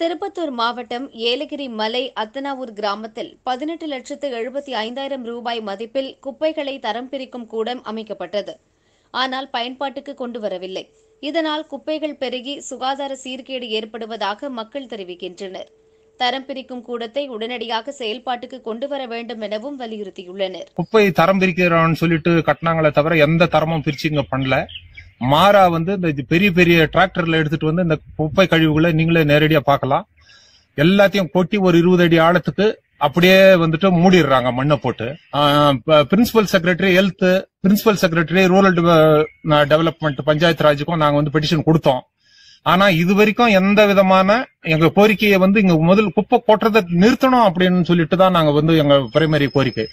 திருப்பத்தூர் மாவட்டம் ஏலகிரி மலை அத்தனாவூர் கிராமத்தில் பதினெட்டு லட்சத்து எழுபத்தி ஐந்தாயிரம் ரூபாய் மதிப்பில் குப்பைகளை தரம் பிரிக்கும் கூடம் அமைக்கப்பட்டது. ஆனால் பயன்பாட்டுக்கு கொண்டு வரவில்லை. இதனால் குப்பைகள் பெருகி சுகாதார சீர்கேடு ஏற்படுவதாக மக்கள் தெரிவிக்கின்றனர். தரம் பிரிக்கும் கூடத்தை உடனடியாக செயல்பாட்டுக்கு கொண்டு வர வேண்டும் எனவும் வலியுறுத்தியுள்ளனர். குப்பை தரம் பிரிக்கிறான்னு சொல்லிட்டு கட்டினாங்களே தவிர எந்த தரமும் பிரிச்சு இங்க பண்ணல. மாறா வந்து இந்த பெரிய பெரிய டிராக்டர்ல எடுத்துட்டு வந்து இந்த குப்பை கழிவுகளை நீங்களே நேரடியா பார்க்கலாம். எல்லாத்தையும் கொட்டி ஒரு இருபது அடி ஆழத்துக்கு அப்படியே வந்துட்டு மூடிடுறாங்க மண்ணை போட்டு. Principal secretary health principal secretary rural development panchayat ராஜுக்கும் நாங்க வந்து பெட்டிஷன் கொடுத்தோம். ஆனா இது வரைக்கும் எந்த விதமான எங்க கோரிக்கையை வந்து இங்க முதல் குப்பை கொட்டுறதை நிறுத்தணும் அப்படின்னு சொல்லிட்டு தான் நாங்க வந்து எங்க பிரைமரி கோரிக்கை.